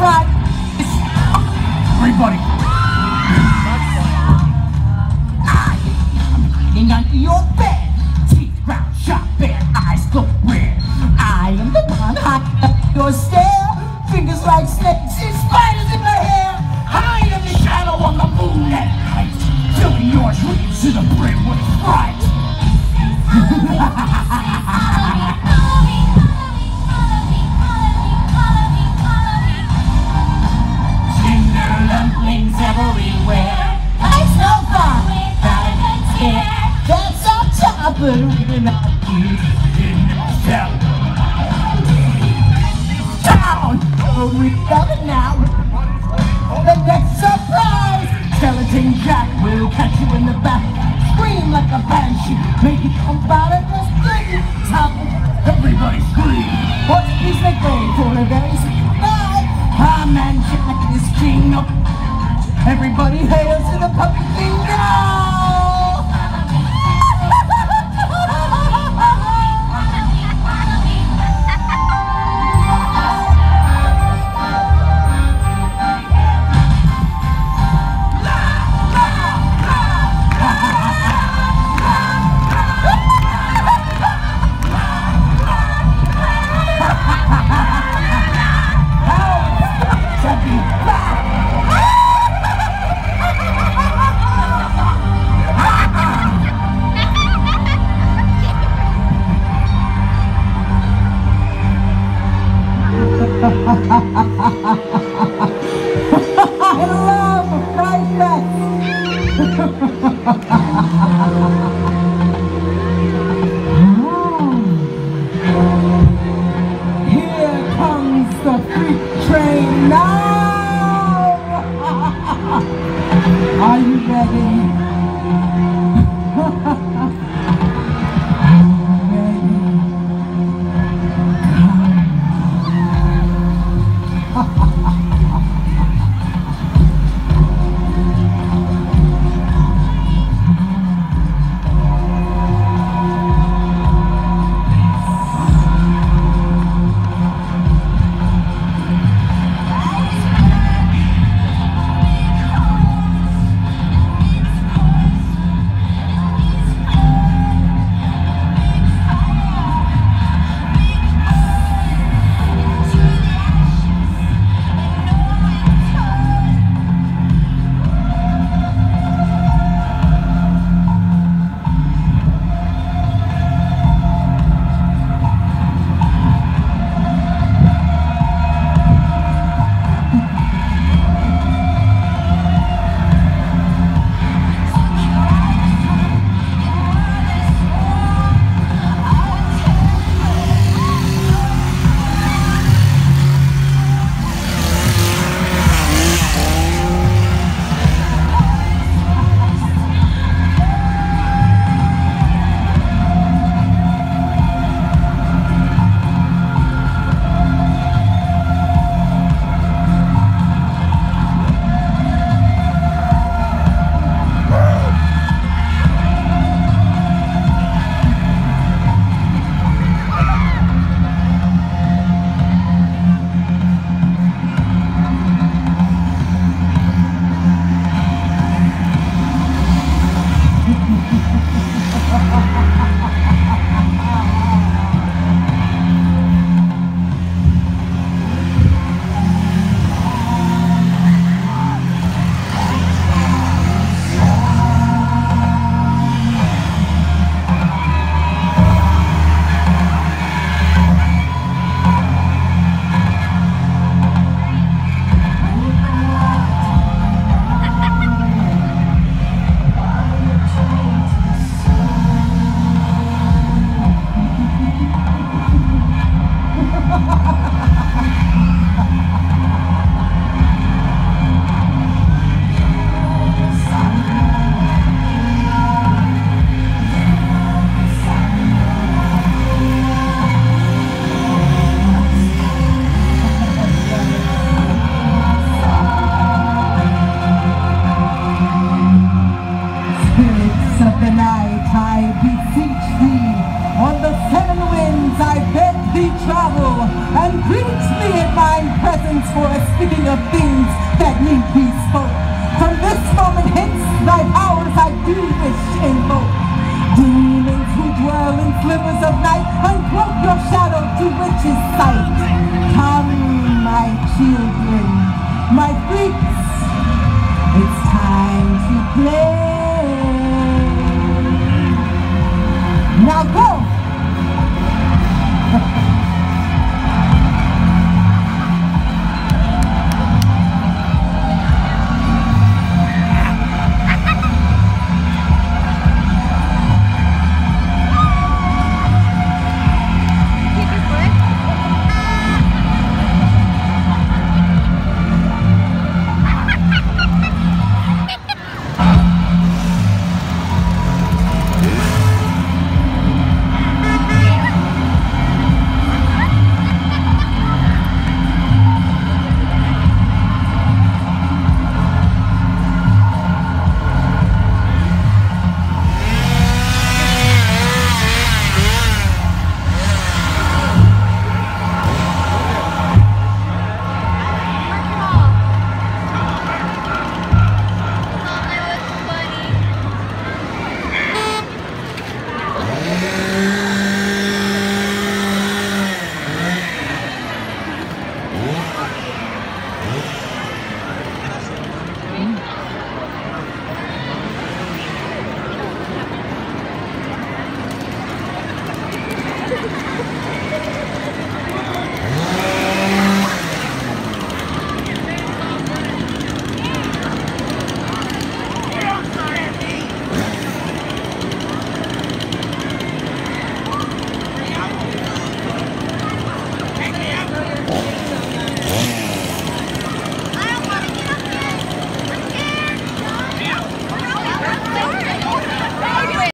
front. Everybody. Hanging under your bed. Teeth round, sharp, bare eyes look red. I am the one hiding up your stair. Fingers like snakes and spiders in my hair. Hide in the shadow of the moon at night. Filling your dreams to the brim with fright. Of it. Down! Oh, we love it now. The next surprise. Skeleton Jack will catch you in the back. Scream like a banshee. Make it come out of the street. Top. Everybody scream. Portuguese make way for a very night. Our man Jack is king Everybody hail to the puppet finger. ハ and greet me in my presence for speaking of things that need be spoke. From this moment hence, thy powers I do wish invoke. Demons who dwell in slivers of night, uncloak your shadow to witches' sight. Come, my children, my freaks, it's time to play.